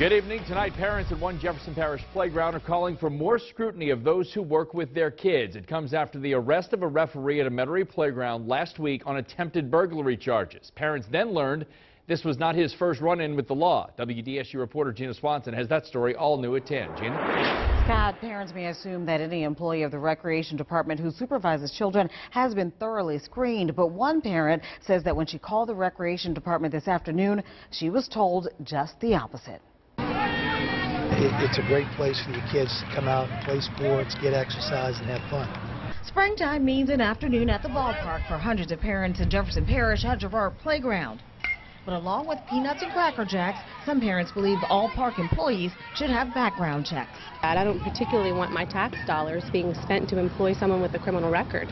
Good evening. Tonight, parents at one Jefferson Parish playground are calling for more scrutiny of those who work with their kids. It comes after the arrest of a referee at a Metairie playground last week on attempted burglary charges. Parents then learned this was not his first run-in with the law. WDSU reporter Gina Swanson has that story all new at 10. Gina? Scott, parents may assume that any employee of the Recreation Department who supervises children has been thoroughly screened, but one parent says that when she called the Recreation Department this afternoon, she was told just the opposite it, it's a great place for your kids to come out and play sports, get exercise, and have fun. Springtime means an afternoon at the ballpark for hundreds of parents in Jefferson Parish at Girard Playground. But along with peanuts and Cracker Jacks, some parents believe all park employees should have background checks. I don't particularly want my tax dollars being spent to employ someone with a criminal record.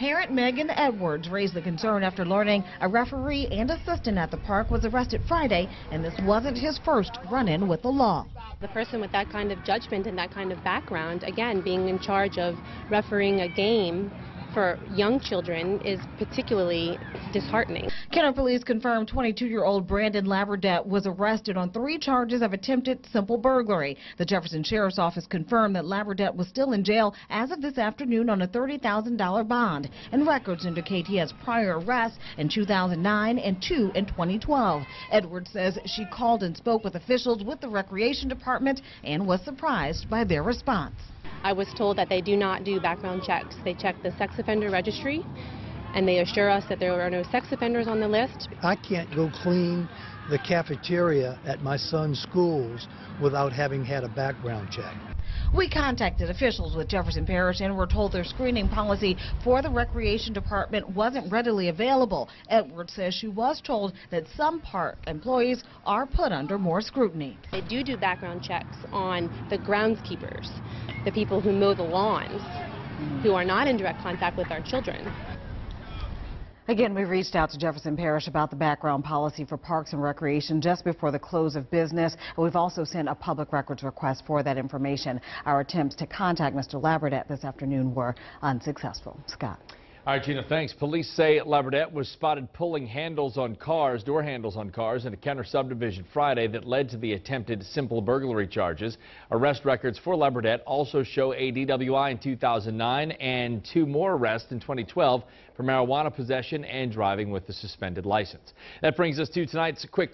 Parent Megan Edwards raised the concern after learning a referee and assistant at the park was arrested Friday, and this wasn't his first run-in with the law. The person with that kind of judgment and that kind of background, again, being in charge of refereeing a game for young children is particularly disheartening. Kenner police confirmed 22-year-old Brandon Labradette was arrested on three charges of attempted simple burglary. The Jefferson Sheriff's Office confirmed that Labradette was still in jail as of this afternoon on a $30,000 bond, and records indicate he has prior arrests in 2009 and two in 2012. Edwards says she called and spoke with officials with the Recreation Department and was surprised by their response. I was told that they do not do background checks. They check the sex offender registry and they assure us that there are no sex offenders on the list. I can't go clean the cafeteria at my son's schools without having had a background check. We contacted officials with Jefferson Parish and were told their screening policy for the Recreation Department wasn't readily available. Edwards says she was told that some park employees are put under more scrutiny. They do do background checks on the groundskeepers, the people who mow the lawns, who are not in direct contact with our children. Again, we reached out to Jefferson Parish about the background policy for parks and recreation just before the close of business. We've also sent a public records request for that information. Our attempts to contact Mr. Labradette this afternoon were unsuccessful. Scott. All right, Gina, thanks. Police say Labradette was spotted pulling handles on cars, door handles on cars in a Kenner subdivision Friday that led to the attempted simple burglary charges. Arrest records for Labradette also show a DWI in 2009 and two more arrests in 2012 for marijuana possession and driving with a suspended license. That brings us to tonight's quick